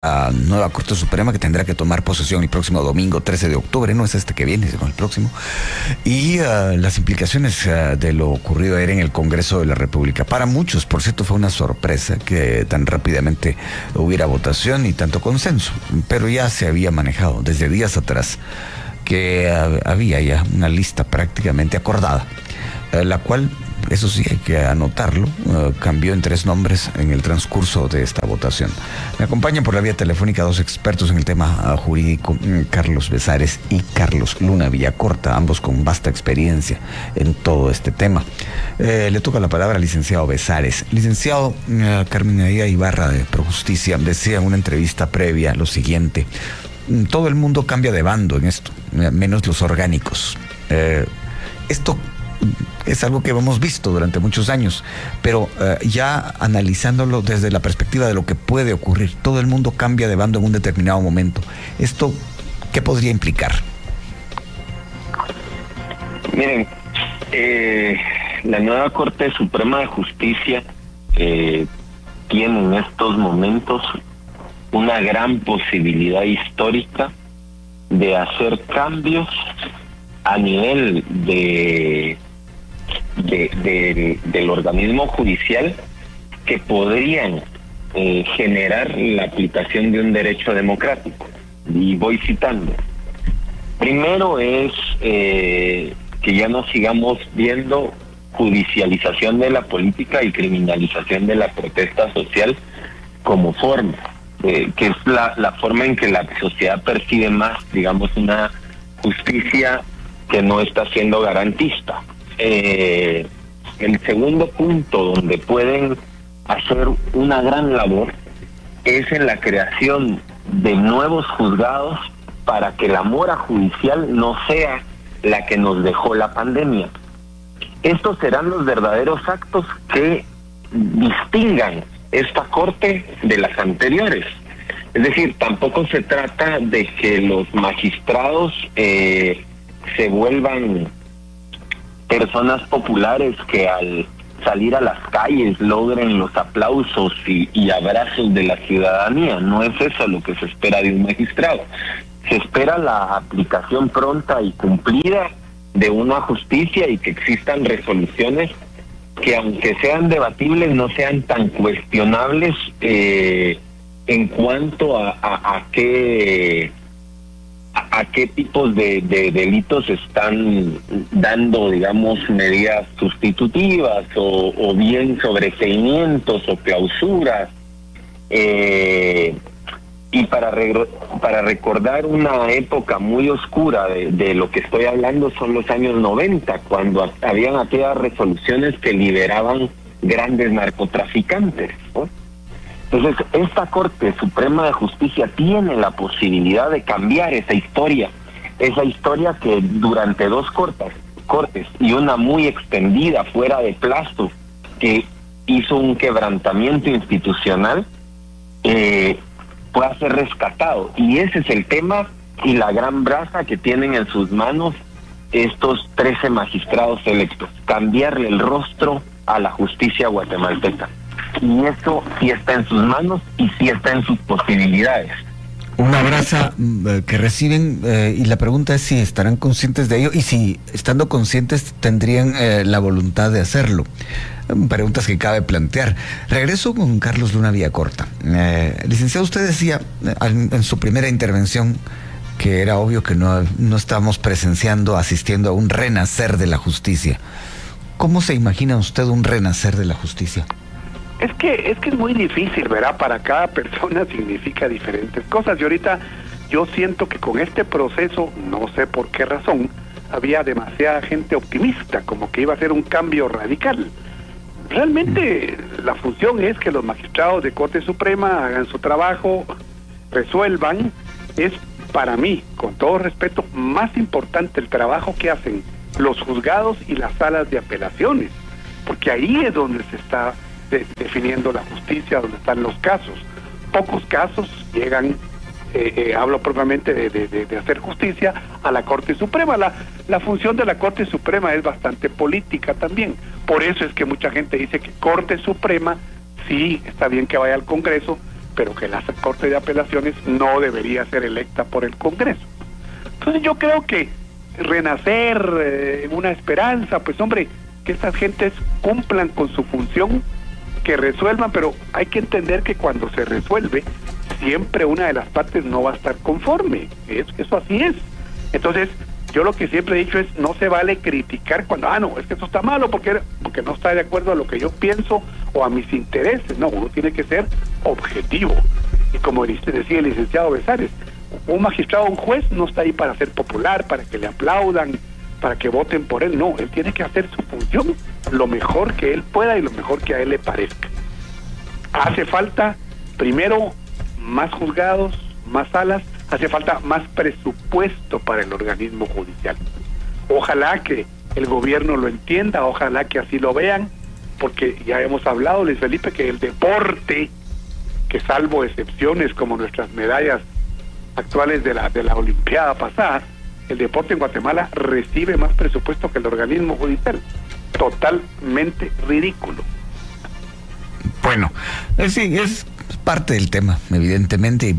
la nueva Corte Suprema que tendrá que tomar posesión el próximo domingo 13 de octubre, no es este que viene, sino el próximo, y uh, las implicaciones uh, de lo ocurrido ayer en el Congreso de la República. Para muchos, por cierto, fue una sorpresa que tan rápidamente hubiera votación y tanto consenso, pero ya se había manejado desde días atrás que uh, había ya una lista prácticamente acordada, la cual eso sí hay que anotarlo, uh, cambió en tres nombres en el transcurso de esta votación. Me acompañan por la vía telefónica dos expertos en el tema uh, jurídico, mm, Carlos Besares y Carlos Luna Villacorta, ambos con vasta experiencia en todo este tema. Eh, le toca la palabra al licenciado Besares. Licenciado uh, Carmen Aida Ibarra de Projusticia decía en una entrevista previa lo siguiente, mm, todo el mundo cambia de bando en esto, menos los orgánicos. Eh, esto es algo que hemos visto durante muchos años, pero uh, ya analizándolo desde la perspectiva de lo que puede ocurrir, todo el mundo cambia de bando en un determinado momento. ¿Esto qué podría implicar? Miren, eh, la nueva Corte Suprema de Justicia eh, tiene en estos momentos una gran posibilidad histórica de hacer cambios a nivel de de, de, del organismo judicial que podrían eh, generar la aplicación de un derecho democrático. Y voy citando. Primero es eh, que ya no sigamos viendo judicialización de la política y criminalización de la protesta social como forma, eh, que es la forma en que la sociedad percibe más, digamos, una justicia que no está siendo garantista eh, el segundo punto donde pueden hacer una gran labor es en la creación de nuevos juzgados para que la mora judicial no sea la que nos dejó la pandemia. Estos serán los verdaderos actos que distingan esta corte de las anteriores. Es decir, tampoco se trata de que los magistrados eh, se vuelvan personas populares que al salir a las calles logren los aplausos y, y, abrazos de la ciudadanía. No es eso lo que se espera de un magistrado. Se espera la aplicación pronta y cumplida de una justicia y que existan resoluciones que aunque sean debatibles no sean tan cuestionables eh, en cuanto a, a, a qué a qué tipos de, de, delitos están dando, digamos, medidas sustitutivas o, o bien sobreseimientos o clausuras. Eh, y para, para recordar una época muy oscura de, de, lo que estoy hablando son los años 90, cuando habían aquellas resoluciones que liberaban grandes narcotraficantes. ¿no? Entonces, esta Corte Suprema de Justicia tiene la posibilidad de cambiar esa historia, esa historia que durante dos cortes, cortes y una muy extendida fuera de plazo, que hizo un quebrantamiento institucional, eh, pueda ser rescatado. Y ese es el tema y la gran brasa que tienen en sus manos estos 13 magistrados electos, cambiarle el rostro a la justicia guatemalteca y eso sí está en sus manos y sí está en sus posibilidades. Una brasa mm, que reciben eh, y la pregunta es si estarán conscientes de ello y si estando conscientes tendrían eh, la voluntad de hacerlo. Mm, preguntas que cabe plantear. Regreso con Carlos Luna Villacorta. Eh, licenciado, usted decía eh, en, su primera intervención que era obvio que no, no estamos presenciando, asistiendo a un renacer de la justicia. ¿Cómo se imagina usted un renacer de la justicia? Es que, es que es muy difícil, ¿verdad? Para cada persona significa diferentes cosas. Y ahorita yo siento que con este proceso, no sé por qué razón, había demasiada gente optimista, como que iba a ser un cambio radical. Realmente la función es que los magistrados de Corte Suprema hagan su trabajo, resuelvan. Es para mí, con todo respeto, más importante el trabajo que hacen los juzgados y las salas de apelaciones, porque ahí es donde se está de, definiendo la justicia, donde están los casos. Pocos casos llegan, eh, eh, hablo propiamente de, de, de, hacer justicia, a la Corte Suprema. La, la función de la Corte Suprema es bastante política también. Por eso es que mucha gente dice que Corte Suprema, sí, está bien que vaya al Congreso, pero que la Corte de Apelaciones no debería ser electa por el Congreso. Entonces yo creo que renacer, eh, una esperanza, pues hombre, que estas gentes cumplan con su función, que resuelvan, pero hay que entender que cuando se resuelve, siempre una de las partes no va a estar conforme. Es, eso así es. Entonces, yo lo que siempre he dicho es, no se vale criticar cuando, ah, no, es que eso está malo porque, porque no está de acuerdo a lo que yo pienso o a mis intereses. No, uno tiene que ser objetivo. Y como decía el licenciado Besares, un magistrado, un juez no está ahí para ser popular, para que le aplaudan, para que voten por él. No, él tiene que hacer su función lo mejor que él pueda y lo mejor que a él le parezca. Hace falta, primero, más juzgados, más salas, hace falta más presupuesto para el organismo judicial. Ojalá que el gobierno lo entienda, ojalá que así lo vean, porque ya hemos hablado, Luis Felipe, que el deporte, que salvo excepciones como nuestras medallas actuales de la, de la Olimpiada pasada, el deporte en Guatemala recibe más presupuesto que el organismo judicial. Totalmente ridículo. Bueno, eh, sí, es parte del tema, evidentemente, y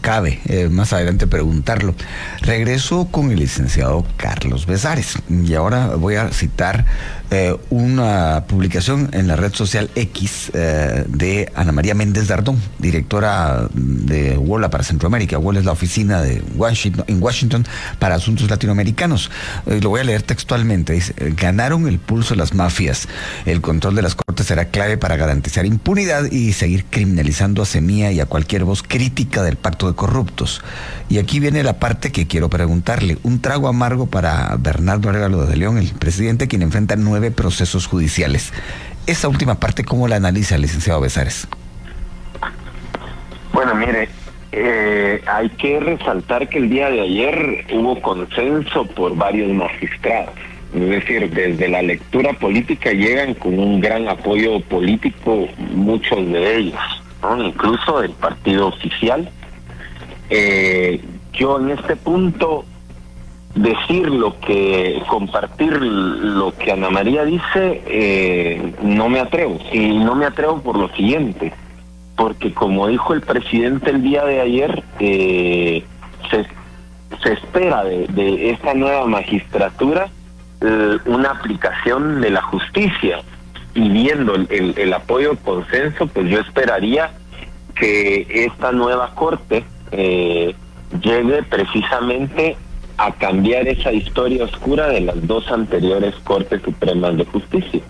cabe eh, más adelante preguntarlo. Regreso con el licenciado Carlos Besares y ahora voy a citar eh, una publicación en la red social X eh, de Ana María Méndez Dardón, directora de WOLA para Centroamérica. WOLA es la oficina de Washington, en Washington para asuntos latinoamericanos. Eh, lo voy a leer textualmente. Dice, ganaron el pulso las mafias. El control de las cortes será clave para garantizar impunidad y seguir criminalizando a Semilla y a cualquier voz crítica del pacto de corruptos. Y aquí viene la parte que quiero preguntarle. Un trago amargo para Bernardo Arevalo de León, el presidente, quien enfrenta nueve procesos judiciales. Esa última parte, ¿cómo la analiza licenciado Besares? Bueno, mire, eh, hay que resaltar que el día de ayer hubo consenso por varios magistrados. Es decir, desde la lectura política llegan con un gran apoyo político muchos de ellos, incluso del partido oficial. Eh, yo en este punto decir lo que, compartir lo que Ana María dice, eh, no me atrevo. Y no me atrevo por lo siguiente, porque como dijo el presidente el día de ayer, eh, se, se, espera de, de, esta nueva magistratura eh, una aplicación de la justicia. Y viendo el, el, apoyo consenso, pues yo esperaría que esta nueva corte llegue precisamente a cambiar esa historia oscura de las dos anteriores Cortes Supremas de Justicia.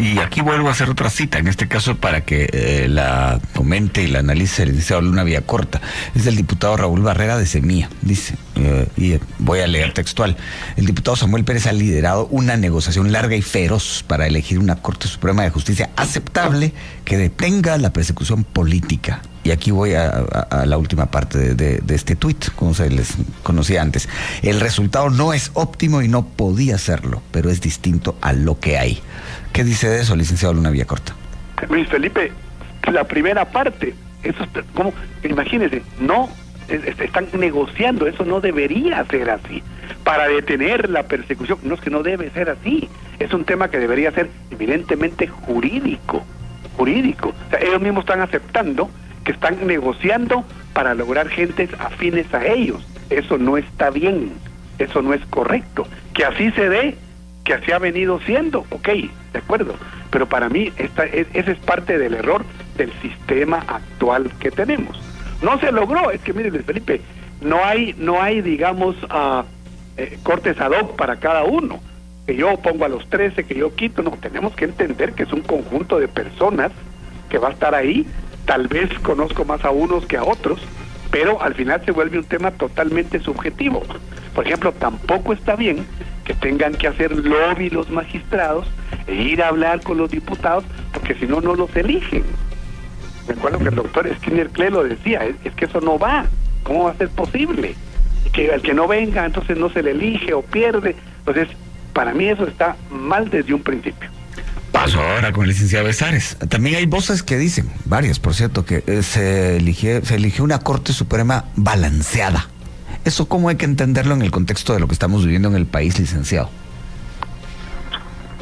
Y aquí vuelvo a hacer otra cita, en este caso para que eh, la comente y la analice el licenciado Luna Corta. Es del diputado Raúl Barrera de Semilla, dice, eh, y voy a leer textual. El diputado Samuel Pérez ha liderado una negociación larga y feroz para elegir una Corte Suprema de Justicia aceptable que detenga la persecución política y aquí voy a, la última parte de, este tuit, como se les conocía antes. El resultado no es óptimo y no podía serlo, pero es distinto a lo que hay. ¿Qué dice de eso, licenciado Luna Corta? Luis Felipe, la primera parte, eso como, imagínense, no están negociando, eso no debería ser así. Para detener la persecución, no es que no debe ser así, es un tema que debería ser evidentemente jurídico, jurídico. Ellos mismos están aceptando que están negociando para lograr gentes afines a ellos. Eso no está bien, eso no es correcto. Que así se dé, que así ha venido siendo, ok, de acuerdo. Pero para mí esta, es, ese es parte del error del sistema actual que tenemos. No se logró, es que mire Felipe, no hay, no hay digamos, uh, cortes ad hoc para cada uno. Que yo pongo a los 13, que yo quito, no, tenemos que entender que es un conjunto de personas que va a estar ahí tal vez conozco más a unos que a otros, pero al final se vuelve un tema totalmente subjetivo. Por ejemplo, tampoco está bien que tengan que hacer lobby los magistrados e ir a hablar con los diputados, porque si no, no los eligen. Me acuerdo que el doctor Skinner Klee lo decía, es, que eso no va, ¿cómo va a ser posible? Que el que no venga, entonces no se le elige o pierde. Entonces, para mí eso está mal desde un principio. Paso ahora con el licenciado Besares. También hay voces que dicen, varias por cierto, que eh, se, eligió, se eligió una Corte Suprema balanceada. ¿Eso cómo hay que entenderlo en el contexto de lo que estamos viviendo en el país, licenciado?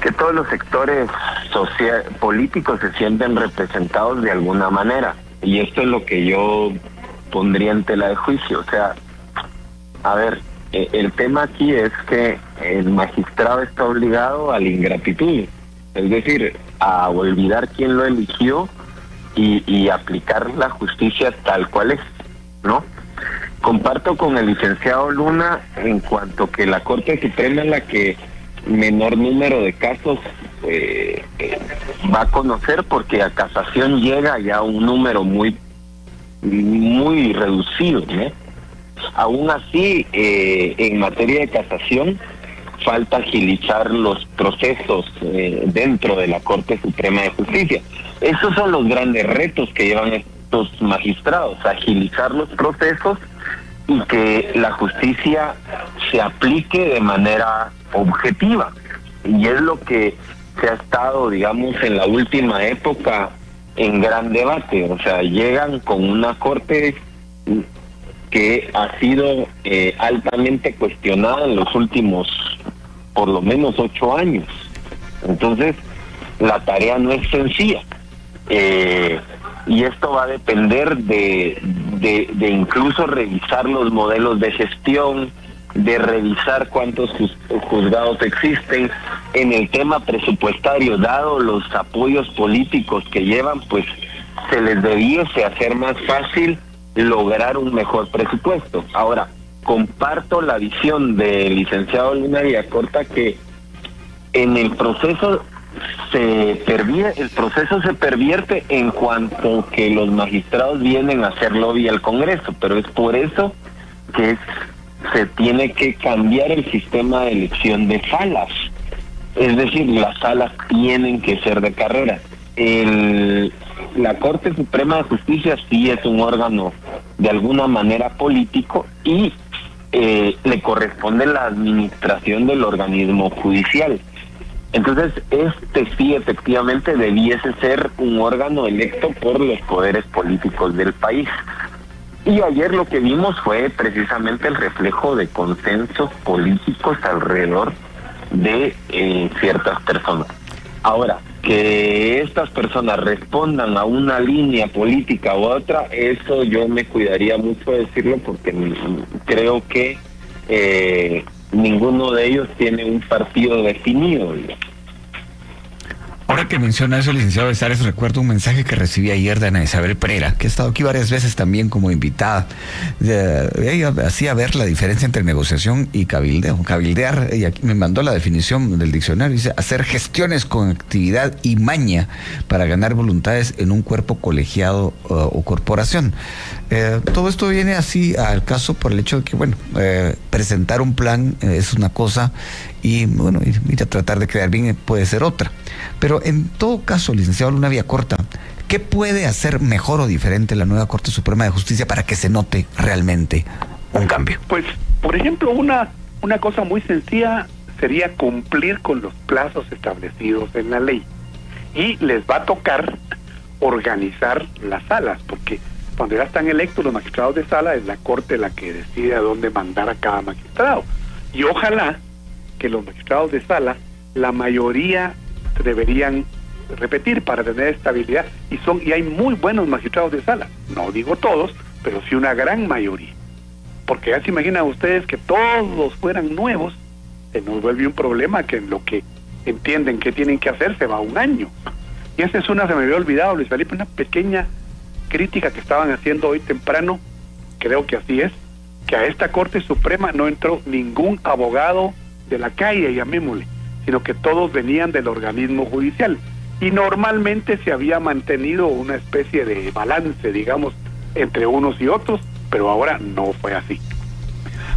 Que todos los sectores políticos se sienten representados de alguna manera. Y esto es lo que yo pondría en tela de juicio. O sea, a ver, e, el tema aquí es que el magistrado está obligado a la ingratitud, es decir, a olvidar quién lo eligió y, y aplicar la justicia tal cual es, ¿no? Comparto con el licenciado Luna en cuanto que la Corte Suprema es la que menor número de casos eh, va a conocer porque a casación llega ya un número muy muy reducido aún así eh, en materia de casación falta agilizar los procesos eh, dentro de la Corte Suprema de Justicia esos son los grandes retos que llevan estos magistrados agilizar los procesos y que la justicia se aplique de manera objetiva. Y es lo que se ha estado, digamos, en la última época en gran debate. O sea, llegan con una corte que ha sido eh, altamente cuestionada en los últimos, por lo menos, ocho años. Entonces, la tarea no es sencilla. Eh, y esto va a depender de, de, incluso revisar los modelos de gestión, de revisar cuántos juzgados existen. En el tema presupuestario, dado los apoyos políticos que llevan, pues se les debiese hacer más fácil lograr un mejor presupuesto. Ahora, comparto la visión del licenciado Luna Villacorta que en el proceso se pervierte, el proceso se pervierte en cuanto que los magistrados vienen a hacer lobby al Congreso, pero es por eso que se tiene que cambiar el sistema de elección de salas. Es decir, las salas tienen que ser de carrera. El, la Corte Suprema de Justicia sí es un órgano de alguna manera político y eh, le corresponde la administración del organismo judicial. Entonces, este sí efectivamente debiese ser un órgano electo por los poderes políticos del país. Y ayer lo que vimos fue precisamente el reflejo de consensos políticos alrededor de eh, ciertas personas. Ahora, que estas personas respondan a una línea política u otra, eso yo me cuidaría mucho de decirlo porque creo que eh, ninguno de ellos tiene un partido definido. Ahora que menciona eso, licenciado Besares, recuerdo un mensaje que recibí ayer de Ana Isabel Pereira, que ha estado aquí varias veces también como invitada. ella hacía ver la diferencia entre negociación y cabildeo. Cabildear, aquí me mandó la definición del diccionario, dice hacer gestiones con actividad y maña para ganar voluntades en un cuerpo colegiado uh, o corporación. Eh, todo esto viene así al caso por el hecho de que, bueno, eh, presentar un plan eh, es una cosa y, bueno, ir a tratar de quedar bien puede ser otra. Pero en todo caso, licenciado Luna Vía Corta, ¿qué puede hacer mejor o diferente la nueva Corte Suprema de Justicia para que se note realmente un cambio? Pues, por ejemplo, una, una cosa muy sencilla sería cumplir con los plazos establecidos en la ley. Y les va a tocar organizar las salas, porque cuando ya están electos los magistrados de sala es la Corte la que decide a dónde mandar a cada magistrado. Y ojalá que los magistrados de sala, la mayoría deberían repetir para tener estabilidad y son y hay muy buenos magistrados de sala, no digo todos, pero sí una gran mayoría. Porque ya se imaginan ustedes que todos fueran nuevos, se nos vuelve un problema que en lo que entienden que tienen que hacer se va un año. Y esa es una, se me había olvidado, Luis Felipe, una pequeña crítica que estaban haciendo hoy temprano, creo que así es, que a esta Corte Suprema no entró ningún abogado de la calle, llamémosle sino que todos venían del organismo judicial. Y normalmente se había mantenido una especie de balance, digamos, entre unos y otros, pero ahora no fue así.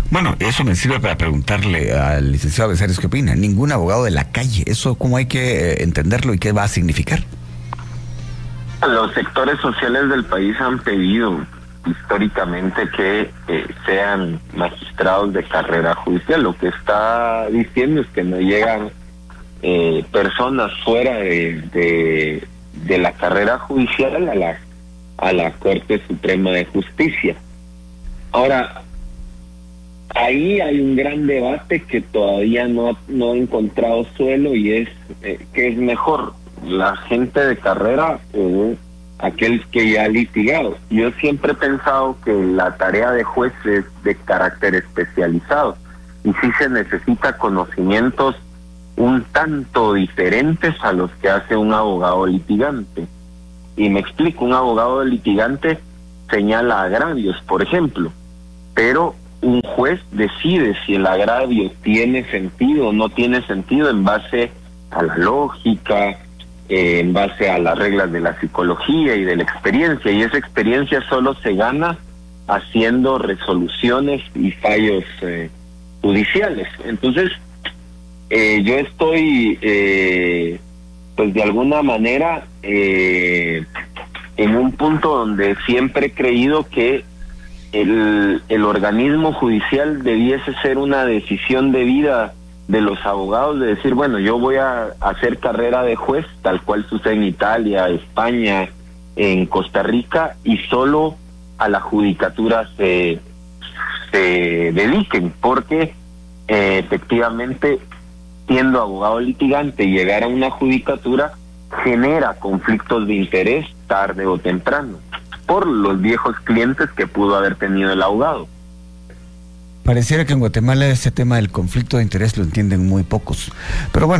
Bueno, eso me sirve para preguntarle al licenciado Besares qué opina. Ningún abogado de la calle, ¿eso cómo hay que eh, entenderlo y qué va a significar? Los sectores sociales del país han pedido históricamente que eh, sean magistrados de carrera judicial. Lo que está diciendo es que no llegan eh, personas fuera de, de, la carrera judicial a la, a la Corte Suprema de Justicia. Ahora, ahí hay un gran debate que todavía no, no ha encontrado suelo y es eh, que es mejor la gente de carrera o aquel que ya ha litigado. Yo siempre he pensado que la tarea de juez es de carácter especializado y sí se necesita conocimientos un tanto diferentes a los que hace un abogado litigante. Y me explico, un abogado litigante señala agravios, por ejemplo, pero un juez decide si el agravio tiene sentido o no tiene sentido en base a la lógica, eh, en base a las reglas de la psicología y de la experiencia, y esa experiencia solo se gana haciendo resoluciones y fallos eh, judiciales. Entonces, eh, yo estoy, eh, pues de alguna manera, eh, en un punto donde siempre he creído que el, el organismo judicial debiese ser una decisión de vida de los abogados de decir, bueno, yo voy a hacer carrera de juez, tal cual sucede en Italia, España, en Costa Rica, y solo a la judicatura se, se dediquen, porque eh, efectivamente, siendo abogado litigante, llegar a una judicatura genera conflictos de interés tarde o temprano, por los viejos clientes que pudo haber tenido el abogado. Pareciera que en Guatemala ese tema del conflicto de interés lo entienden muy pocos. Pero bueno.